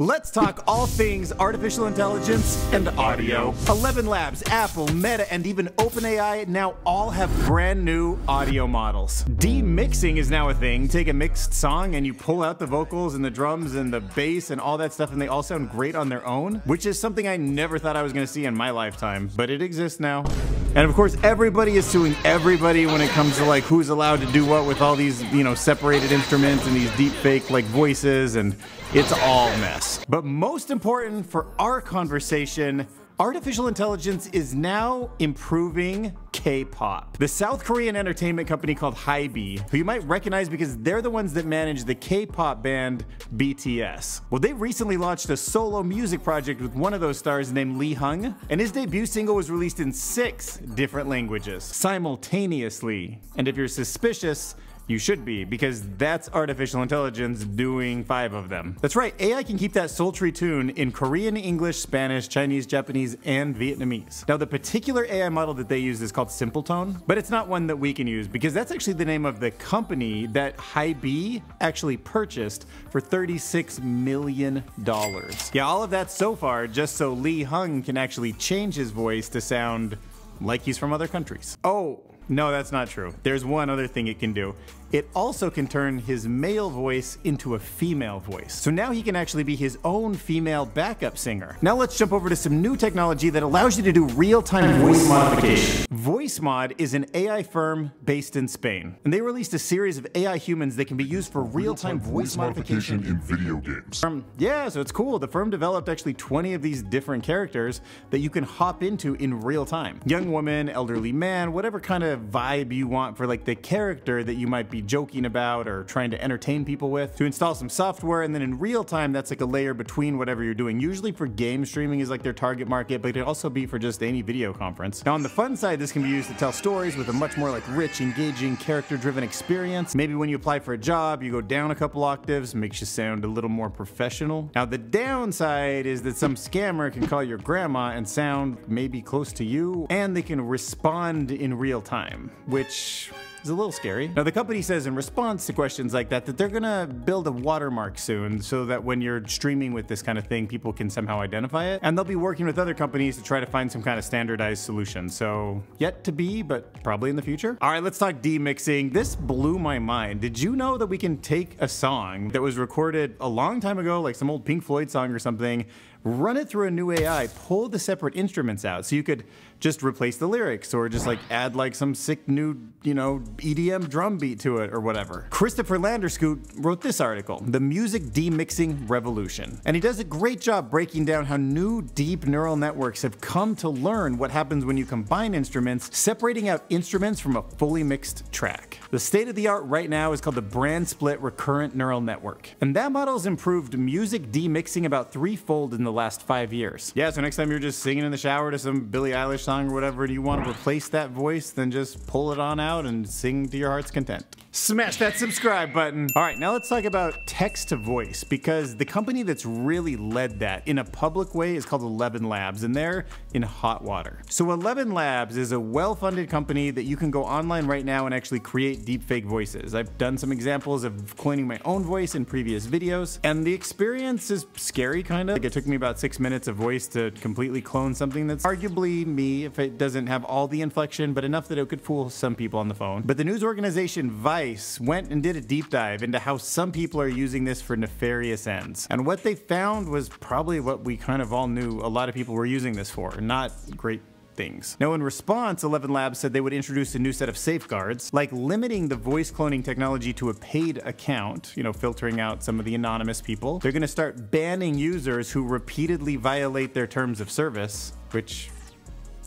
Let's talk all things artificial intelligence and audio. 11 Labs, Apple, Meta, and even OpenAI now all have brand new audio models. Demixing is now a thing. Take a mixed song and you pull out the vocals and the drums and the bass and all that stuff, and they all sound great on their own, which is something I never thought I was going to see in my lifetime, but it exists now. And of course, everybody is suing everybody when it comes to like who's allowed to do what with all these, you know, separated instruments and these deep fake like voices, and it's all mess. But most important for our conversation, Artificial intelligence is now improving K-pop. The South Korean entertainment company called Hybe, who you might recognize because they're the ones that manage the K-pop band BTS. Well, they recently launched a solo music project with one of those stars named Lee Hung, and his debut single was released in six different languages simultaneously. And if you're suspicious, you should be, because that's artificial intelligence doing five of them. That's right, AI can keep that sultry tune in Korean, English, Spanish, Chinese, Japanese, and Vietnamese. Now, the particular AI model that they use is called Simpletone, but it's not one that we can use because that's actually the name of the company that Hybe actually purchased for $36 million. Yeah, all of that so far just so Lee Hung can actually change his voice to sound like he's from other countries. Oh, no, that's not true. There's one other thing it can do. It also can turn his male voice into a female voice. So now he can actually be his own female backup singer. Now let's jump over to some new technology that allows you to do real-time voice modification. VoiceMod is an AI firm based in Spain, and they released a series of AI humans that can be used for real-time real voice, voice modification. modification in video games. Um, yeah, so it's cool. The firm developed actually 20 of these different characters that you can hop into in real time. Young woman, elderly man, whatever kind of vibe you want for like the character that you might be joking about or trying to entertain people with. To install some software and then in real time that's like a layer between whatever you're doing. Usually for game streaming is like their target market, but it can also be for just any video conference. Now on the fun side, this can be used to tell stories with a much more like rich, engaging, character-driven experience. Maybe when you apply for a job, you go down a couple octaves, makes you sound a little more professional. Now the downside is that some scammer can call your grandma and sound maybe close to you, and they can respond in real time which is a little scary. Now, the company says in response to questions like that that they're gonna build a watermark soon so that when you're streaming with this kind of thing, people can somehow identify it. And they'll be working with other companies to try to find some kind of standardized solution. So, yet to be, but probably in the future. All right, let's talk demixing. This blew my mind. Did you know that we can take a song that was recorded a long time ago, like some old Pink Floyd song or something, run it through a new AI, pull the separate instruments out so you could just replace the lyrics or just like add like some sick new, you know, EDM drum beat to it or whatever. Christopher Landschoot wrote this article, The Music Demixing Revolution. And he does a great job breaking down how new deep neural networks have come to learn what happens when you combine instruments, separating out instruments from a fully mixed track. The state of the art right now is called the Band Split Recurrent Neural Network. And that model has improved music demixing about threefold in the last five years. Yeah, so next time you're just singing in the shower to some Billie Eilish song or whatever, and you want to replace that voice, then just pull it on out and sing to your heart's content. Smash that subscribe button. All right, now let's talk about text to voice because the company that's really led that in a public way is called 11 Labs and they're in hot water. So 11 Labs is a well-funded company that you can go online right now and actually create deepfake voices. I've done some examples of cloning my own voice in previous videos and the experience is scary kind of. Like it took me about six minutes of voice to completely clone something that's arguably me if it doesn't have all the inflection, but enough that it could fool some people on the phone. But the news organization Vice went and did a deep dive into how some people are using this for nefarious ends. And what they found was probably what we kind of all knew a lot of people were using this for, not great things. Now, in response, 11 Labs said they would introduce a new set of safeguards, like limiting the voice cloning technology to a paid account, you know, filtering out some of the anonymous people. They're gonna start banning users who repeatedly violate their terms of service, which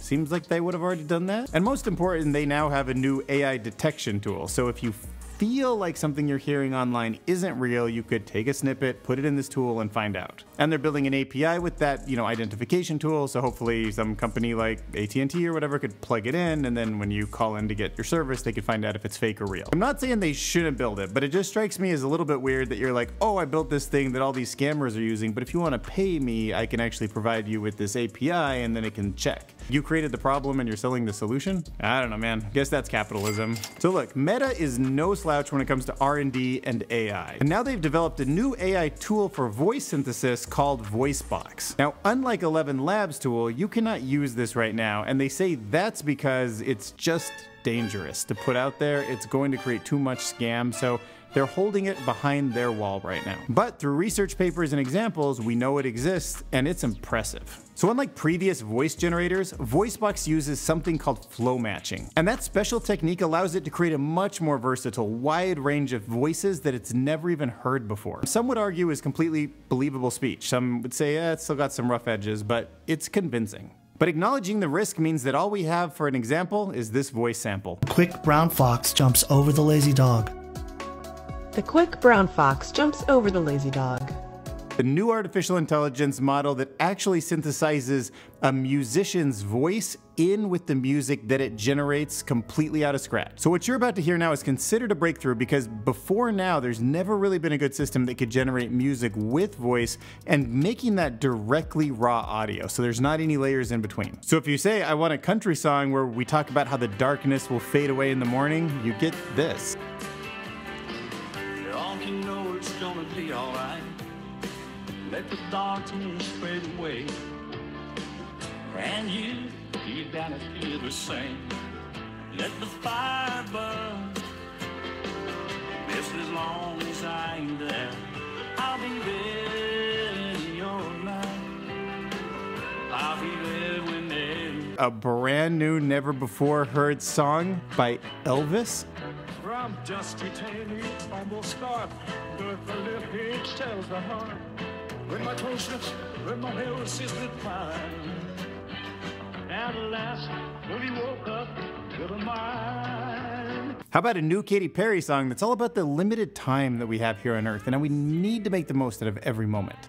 Seems like they would have already done that. And most important, they now have a new AI detection tool. So if you feel like something you're hearing online isn't real, you could take a snippet, put it in this tool, and find out. And they're building an API with that, you know, identification tool. So hopefully, some company like AT&T or whatever could plug it in, and then when you call in to get your service, they could find out if it's fake or real. I'm not saying they shouldn't build it, but it just strikes me as a little bit weird that you're like, oh, I built this thing that all these scammers are using, but if you want to pay me, I can actually provide you with this API, and then it can check. You created the problem and you're selling the solution? I don't know, man. Guess that's capitalism. So look, Meta is no slouch when it comes to R&D and AI. And now they've developed a new AI tool for voice synthesis called VoiceBox. Now, unlike 11 Labs tool, you cannot use this right now, and they say that's because it's just dangerous to put out there. It's going to create too much scam, so they're holding it behind their wall right now. But through research papers and examples, we know it exists, and it's impressive. So unlike previous voice generators, VoiceBox uses something called flow matching. And that special technique allows it to create a much more versatile, wide range of voices that it's never even heard before. Some would argue is completely believable speech. Some would say, eh, it's still got some rough edges, but it's convincing. But acknowledging the risk means that all we have for an example is this voice sample. Quick brown fox jumps over the lazy dog. The quick brown fox jumps over the lazy dog. The new artificial intelligence model that actually synthesizes a musician's voice in with the music that it generates completely out of scratch. So what you're about to hear now is considered a breakthrough because before now there's never really been a good system that could generate music with voice and making that directly raw audio. So there's not any layers in between. So if you say I want a country song where we talk about how the darkness will fade away in the morning, you get this. Let the darkness fade away. And you, down, feel the same. Let the fire burn. Just as long as I ain't there, I'll be there in your life. I'll be there when A brand new, never before heard song by Elvis. From dusty tale, almost start, but the lip page tells the heart. When my toe slips, when my hair assisted fine. At last, when he woke up to the mind. How about a new Katy Perry song that's all about the limited time that we have here on Earth and how we need to make the most out of every moment?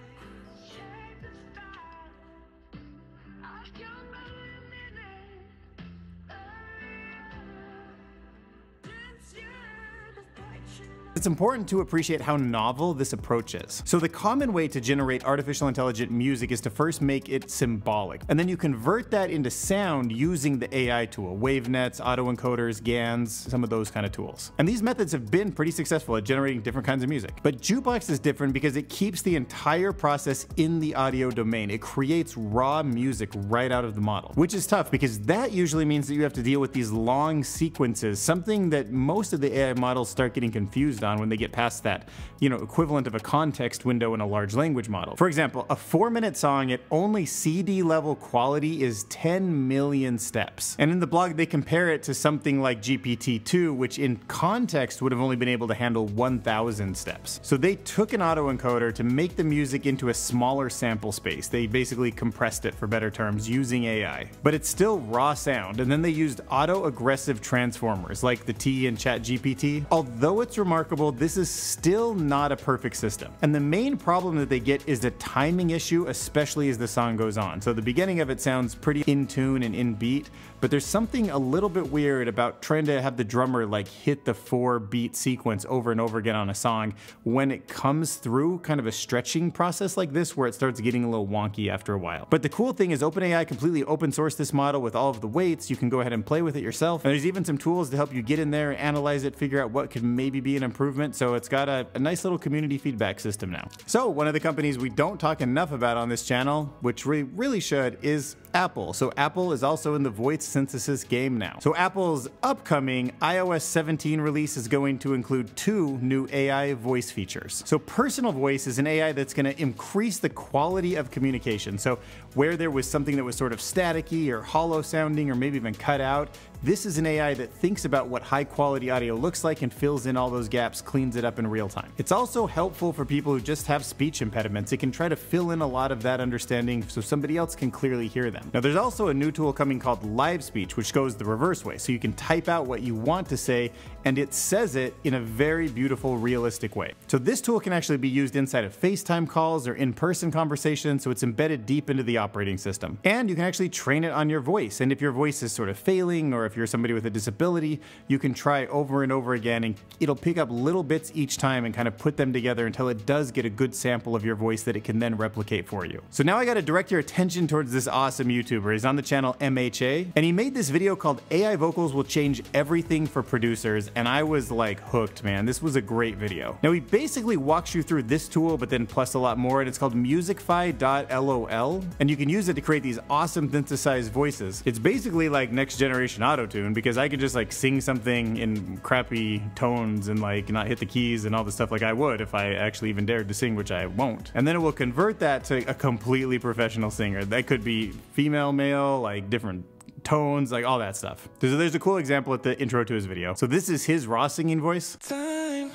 It's important to appreciate how novel this approach is. So the common way to generate artificial intelligent music is to first make it symbolic, and then you convert that into sound using the AI tool, wavenets, autoencoders, GANs, some of those kind of tools. And these methods have been pretty successful at generating different kinds of music. But Jukebox is different because it keeps the entire process in the audio domain. It creates raw music right out of the model, which is tough because that usually means that you have to deal with these long sequences, something that most of the AI models start getting confused on when they get past that, you know, equivalent of a context window in a large language model. For example, a four minute song at only CD level quality is 10 million steps. And in the blog, they compare it to something like GPT-2, which in context would have only been able to handle 1,000 steps. So they took an autoencoder to make the music into a smaller sample space. They basically compressed it for better terms using AI. But it's still raw sound, and then they used auto-regressive transformers like the T in ChatGPT. Although it's remarkable this is still not a perfect system. And the main problem that they get is the timing issue, especially as the song goes on. So the beginning of it sounds pretty in tune and in beat, but there's something a little bit weird about trying to have the drummer like hit the four beat sequence over and over again on a song when it comes through kind of a stretching process like this where it starts getting a little wonky after a while. But the cool thing is OpenAI completely open sourced this model with all of the weights. You can go ahead and play with it yourself. And there's even some tools to help you get in there, analyze it, figure out what could maybe be an improvement. So it's got a, a nice little community feedback system now. So one of the companies we don't talk enough about on this channel, which we really should, is Apple. So Apple is also in the voice synthesis game now. So Apple's upcoming iOS 17 release is going to include two new AI voice features. So personal voice is an AI that's going to increase the quality of communication. So where there was something that was sort of staticky or hollow sounding or maybe even cut out, this is an AI that thinks about what high quality audio looks like and fills in all those gaps, cleans it up in real time. It's also helpful for people who just have speech impediments. It can try to fill in a lot of that understanding so somebody else can clearly hear them. Now there's also a new tool coming called Live Speech, which goes the reverse way. So you can type out what you want to say and it says it in a very beautiful, realistic way. So this tool can actually be used inside of FaceTime calls or in-person conversations, so it's embedded deep into the operating system. And you can actually train it on your voice. And if your voice is sort of failing, or if you're somebody with a disability, you can try over and over again, and it'll pick up little bits each time and kind of put them together until it does get a good sample of your voice that it can then replicate for you. So now I gotta direct your attention towards this awesome YouTuber. He's on the channel MHA, and he made this video called AI Vocals Will Change Everything for Producers, and I was like hooked, man. This was a great video. Now, he basically walks you through this tool, but then plus a lot more, and it's called musicfy.lol, and you can use it to create these awesome synthesized voices. It's basically like next generation autotune because I could just like sing something in crappy tones and like not hit the keys and all the stuff like I would if I actually even dared to sing, which I won't. And then it will convert that to a completely professional singer. That could be female, male, like different tones, like all that stuff. So there's a cool example at the intro to his video. So this is his raw singing voice. Time,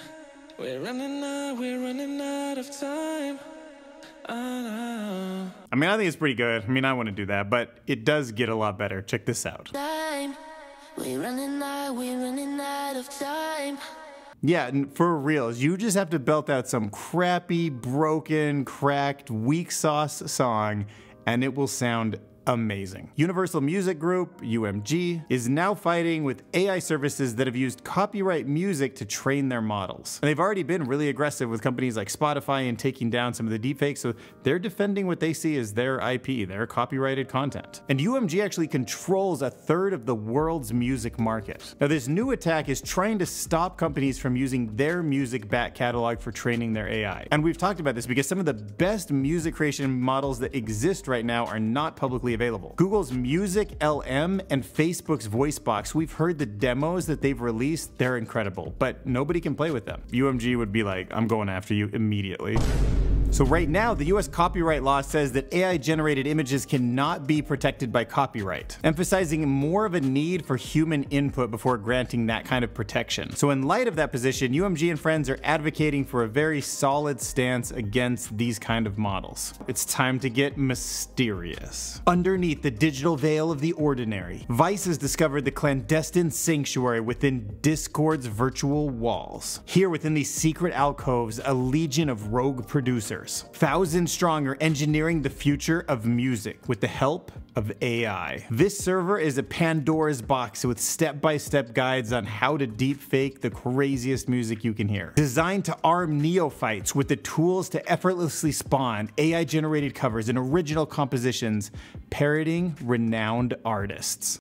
we're running out, we're running out of time. Ah, I mean, I think it's pretty good. I mean, I wouldn't do that, but it does get a lot better. Check this out. time. We're running out, we're running out of time. Yeah, and for reals, you just have to belt out some crappy, broken, cracked, weak sauce song, and it will sound amazing. Universal Music Group, UMG, is now fighting with AI services that have used copyright music to train their models. And they've already been really aggressive with companies like Spotify in taking down some of the deepfakes, so they're defending what they see as their IP, their copyrighted content. And UMG actually controls a third of the world's music market. Now, this new attack is trying to stop companies from using their music back catalog for training their AI. And we've talked about this because some of the best music creation models that exist right now are not publicly available. Google's Music LM and Facebook's VoiceBox, we've heard the demos that they've released, they're incredible, but nobody can play with them. UMG would be like, I'm going after you immediately. So right now, the US copyright law says that AI generated images cannot be protected by copyright, emphasizing more of a need for human input before granting that kind of protection. So in light of that position, UMG and friends are advocating for a very solid stance against these kind of models. It's time to get mysterious. Underneath the digital veil of the ordinary, Vice has discovered the clandestine sanctuary within Discord's virtual walls. Here within these secret alcoves, a legion of rogue producers, thousands strong are engineering the future of music with the help of AI. This server is a Pandora's box with step-by-step guides on how to deepfake the craziest music you can hear. Designed to arm neophytes with the tools to effortlessly spawn AI-generated covers and original compositions, parroting renowned artists.